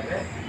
verdade, né?